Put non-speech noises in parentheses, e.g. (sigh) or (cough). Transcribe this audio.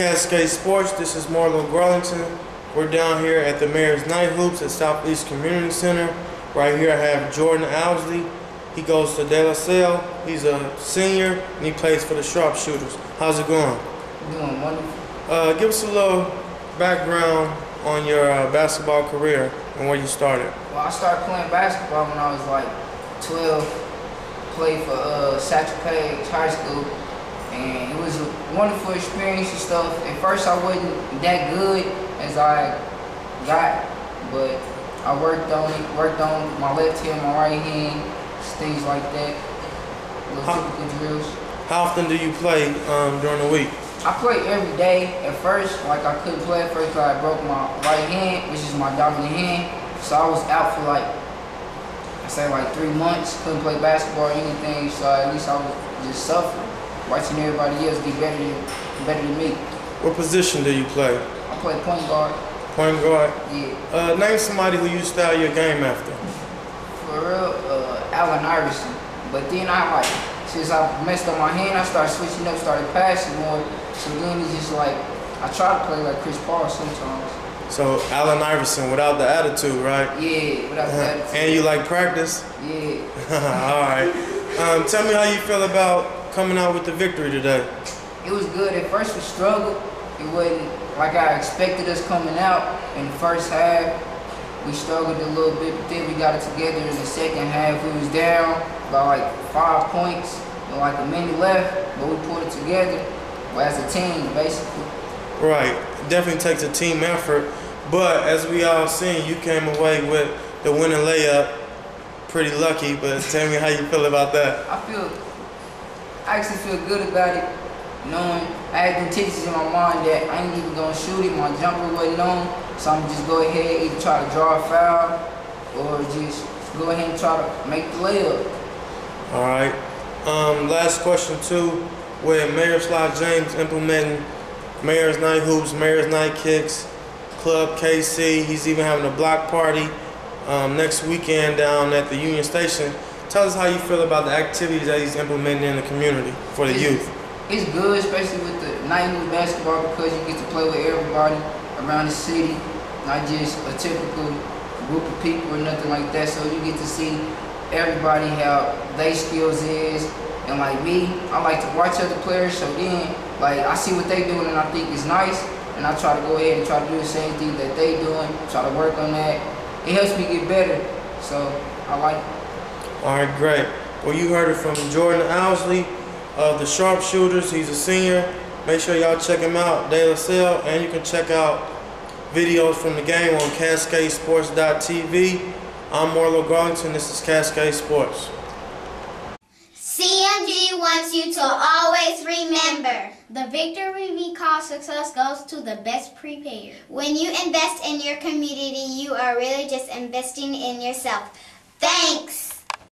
Cascade Sports. This is Marlo Garlington. We're down here at the Mayor's Night Hoops at Southeast Community Center. Right here I have Jordan Owsley. He goes to De La Salle. He's a senior and he plays for the Sharpshooters. How's it going? Doing wonderful. Uh, give us a little background on your uh, basketball career and where you started. Well, I started playing basketball when I was like 12. Played for uh, Satchel Paige High School, and it was a wonderful experience and stuff. At first, I wasn't that good as I got, but I worked on it. Worked on my left hand, my right hand, things like that. Little How- typical drills. How often do you play um, during the week? I played every day at first, like I couldn't play at first because I broke my right hand, which is my dominant hand. So I was out for like, I say like three months, couldn't play basketball or anything. So at least I was just suffering, watching everybody else get better than, better than me. What position do you play? I play point guard, Point guard. yeah, Uh, name somebody who you style your game after. for real, uh, Allen Iverson. But then I like, since I messed up my hand, I started switching up, started passing more. So then it's just like, I try to play like Chris Paul sometimes. So Allen Iverson without the attitude, right? Yeah, without that. and you like practice? Yeah. (laughs) All right. Um, tell me how you feel about coming out with the victory today. It was good. At first we struggled. It wasn't like I expected us coming out in the first half. We struggled a little bit, but then we got it together in the second half. We was down by like five points and like a minute left, but we pulled it together. Well, as a team, basically. Right. Definitely takes a team effort. But as we all seen, you came away with the winning layup. Pretty lucky, but tell me how you feel about that. I feel, I actually feel good about it, knowing I had them tendencies in my mind that I ain't even gonna shoot it, my jumper wasn't on, so I'm just go ahead and try to draw a foul or just go ahead and try to make the layup. All right. Um, last question too. With Mayor Sly James implementing Mayor's Night Hoops, Mayor's Night Kicks, Club KC, he's even having a block party um, next weekend down at the Union Station. Tell us how you feel about the activities that he's implementing in the community for the It's- youth. It's good, especially with the night hoop basketball because you get to play with everybody around the city, not just a typical group of people or nothing like that. So you get to see everybody how they skills is. And like me, I like to watch other players. So then, like I see what they doing and I think it's nice, and I try to go ahead and try to do the same thing that they doing. Try to work on that. It helps me get better. So I like. it. All right, great. Well, you heard it from Jordan Owsley of the Sharpshooters. He's a senior. Make sure y'all check him out, De La Salle, and you can check out videos from the game on CascadeSports.tv. I'm Marlo Garlington. This is Cascade Sports. CMG wants you to always remember the victory we call success goes to the best prepared. When you invest in your community, you are really just investing in yourself. Thanks.